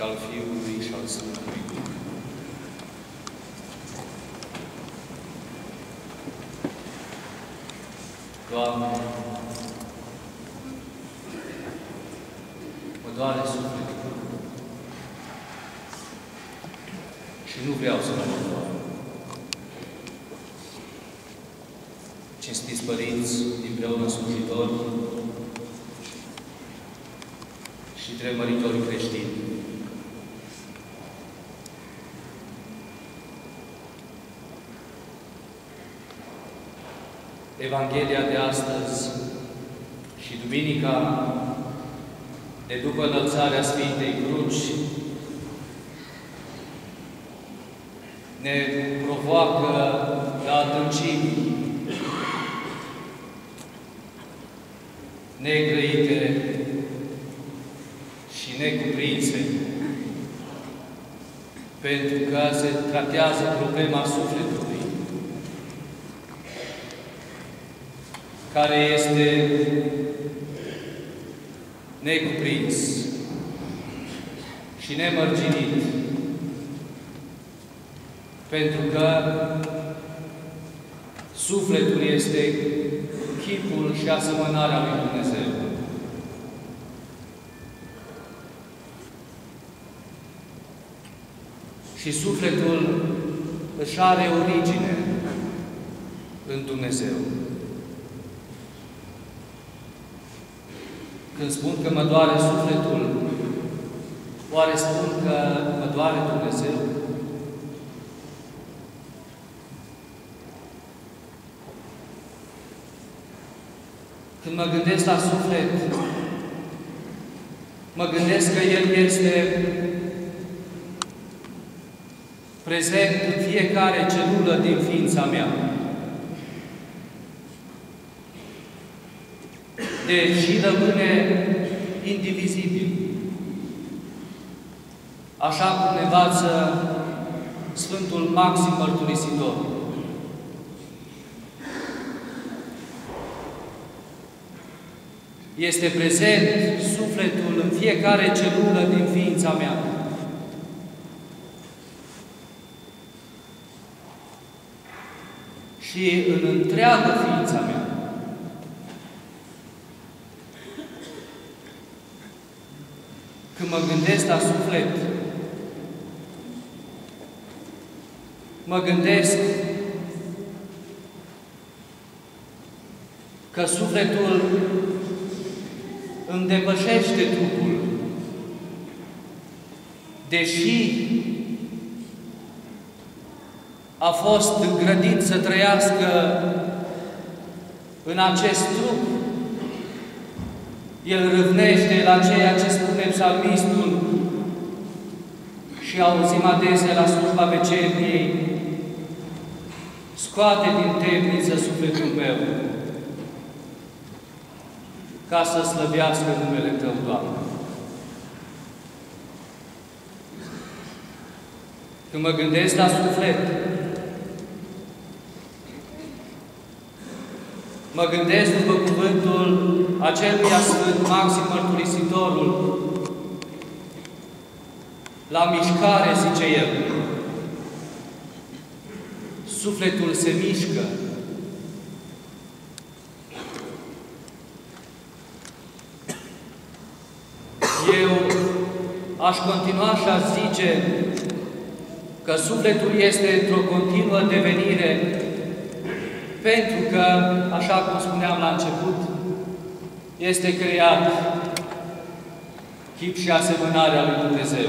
și al Fiului și al Sfântului Duh. Doamne, mă doare sufletul și nu vreau să mă doar. Cinstiți părinți, din preună slujitori și tremăritori creștini. Evanghelia de astăzi și Duminica de după înălțarea Sfintei Cruci ne provoacă la adâncimi negrăite și necuprinse, pentru că se tratează problema sufletului, care este necuprins și nemărginit, pentru că sufletul este chipul și asemănarea lui Dumnezeu. Și sufletul își are origine în Dumnezeu. Când spun că mă doare sufletul, oare spun că mă doare Dumnezeu? Când mă gândesc la suflet, mă gândesc că El este prezent în fiecare celulă din ființa mea. Deci rămâne indivizibil. Așa cum ne învață Sfântul Maxim Mărturisitor. Este prezent sufletul în fiecare celulă din ființa mea. Și în întreagă ființa mea. Când mă gândesc la suflet, mă gândesc că sufletul îmi depășește trupul, deși a fost îngrădit să trăiască în acest trup, el râvnește la ceea ce spune psalmistul și auzim adesea la slujba vecerniei, scoate din temniță sufletul meu, ca să slăvească numele Tău, Doamne. Când mă gândesc la suflet, mă gândesc după cuvântul acelui Sfânt Maxim Mărturisitorul, la mișcare, zice el, sufletul se mișcă, Eu aș continua și aș zice că sufletul este într-o continuă devenire pentru că, așa cum spuneam la început, este creat chip și asemănarea lui Dumnezeu.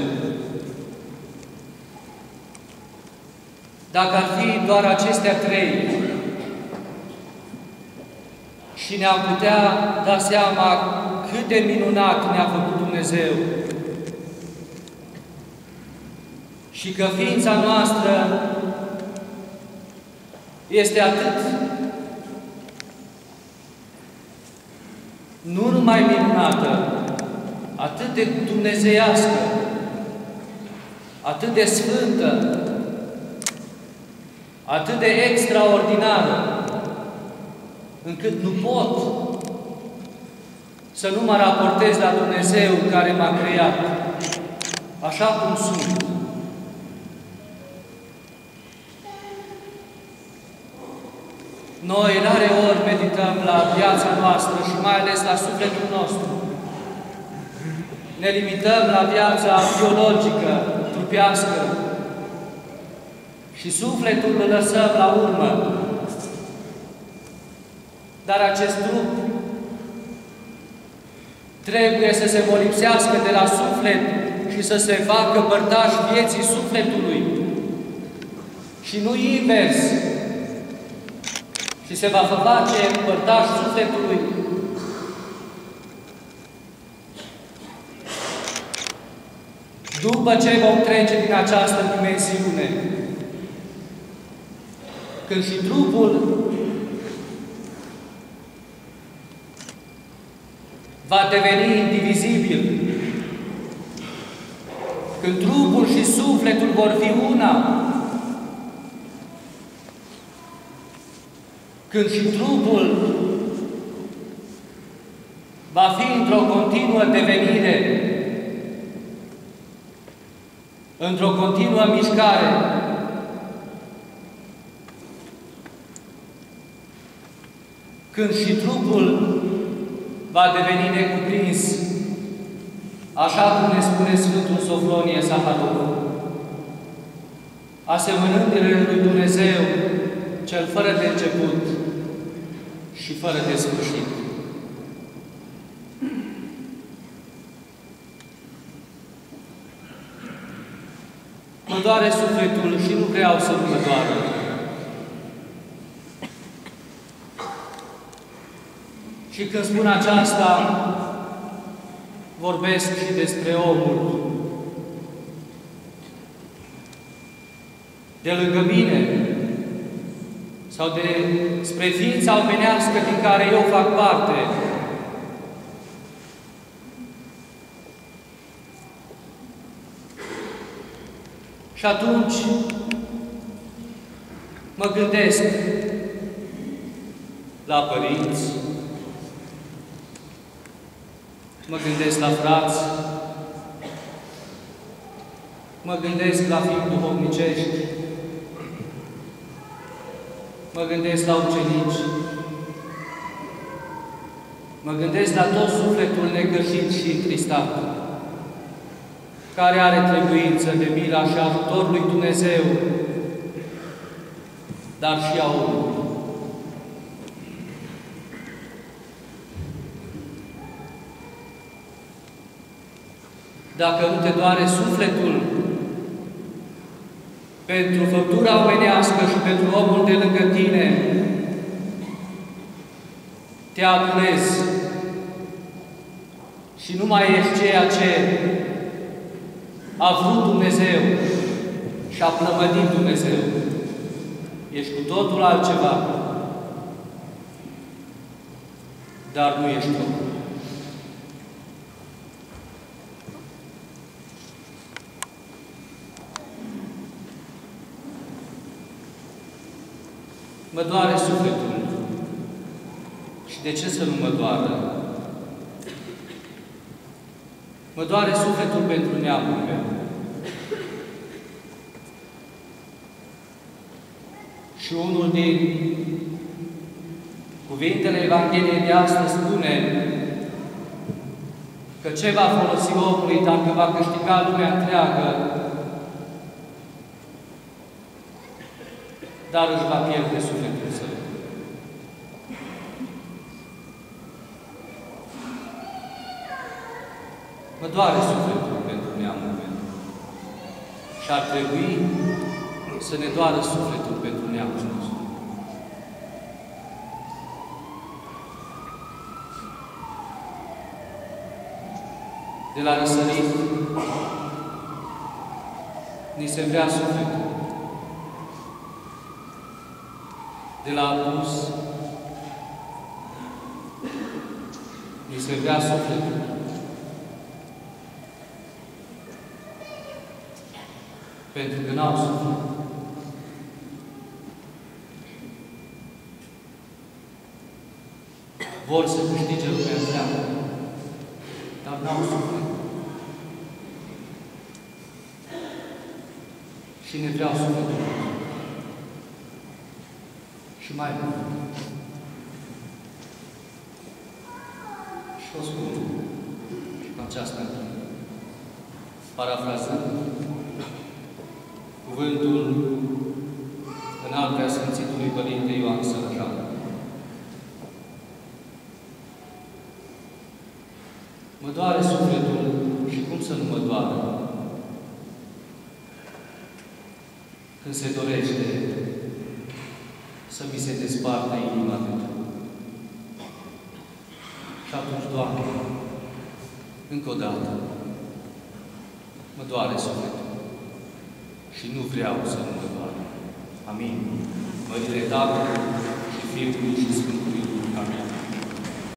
Dacă ar fi doar acestea trei și ne-am putea da seama cât de minunat ne-a făcut Dumnezeu și că ființa noastră este atât nu numai minunată, atât de dumnezeiască, atât de sfântă, atât de extraordinară, încât nu pot să nu mă raportez la Dumnezeu care m-a creat așa cum sunt. Noi rare ori medităm la viața noastră și mai ales la sufletul nostru. Ne limităm la viața biologică, trupească și sufletul îl lăsăm la urmă. Dar acest trup trebuie să se molipsească de la suflet și să se facă părtaș vieții sufletului. Și nu invers. Și se va face părtaș sufletului. După ce vom trece din această dimensiune, când și trupul va deveni indivizibil, când trupul și sufletul vor fi una, când și trupul va fi într-o continuă devenire, într-o continuă mișcare, când și trupul va deveni necuprins Așa cum ne spune Sfântul Sofronie Sahatul, asemănându-le lui Dumnezeu, cel fără de început și fără de sfârșit. Mă doare sufletul și nu vreau să nu mă doară. Și când spun aceasta, vorbesc și despre omul de lângă mine sau de spre ființa omenească din care eu fac parte. Și atunci mă gândesc la părinți, mă gândesc la frați, mă gândesc la fiul duhovnicești, mă gândesc la ucenici, mă gândesc la tot sufletul negăsit și întristat, care are trebuință de mila și ajutor lui Dumnezeu, dar și a omului. dacă nu te doare sufletul pentru făptura omenească și pentru omul de lângă tine, te adunezi și nu mai ești ceea ce a vrut Dumnezeu și a plămădit Dumnezeu. Ești cu totul altceva, dar nu ești totul. Mă doare sufletul. Și de ce să nu mă doară? Mă doare sufletul pentru neamul meu. Și unul din cuvintele Evangheliei de astăzi spune că ce va folosi omului dacă va câștiga lumea întreagă dar își va pierde sufletul său. Mă doare sufletul pentru neamul meu. Și ar trebui să ne doară sufletul pentru neamul nostru. De la răsărit, ni se vrea sufletul. De la apus, ni se vrea sufletul. Pentru că n-au suflet. Vor să câștige lumea întreagă, dar n-au suflet. și ne vreau sufletul și mai mult. Și o spun și cu această parafrazând cuvântul în al Sfințitului Părinte Ioan Sărăjan. Mă doare sufletul și cum să nu mă doară când se dorește să mi se despartă inima de Tu. Și atunci, Doamne, încă o dată, mă doare sufletul și nu vreau să nu mă doară. Amin. Mărire Tatălui și Fiului și Sfântului. Amin.